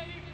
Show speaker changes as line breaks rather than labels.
liberi,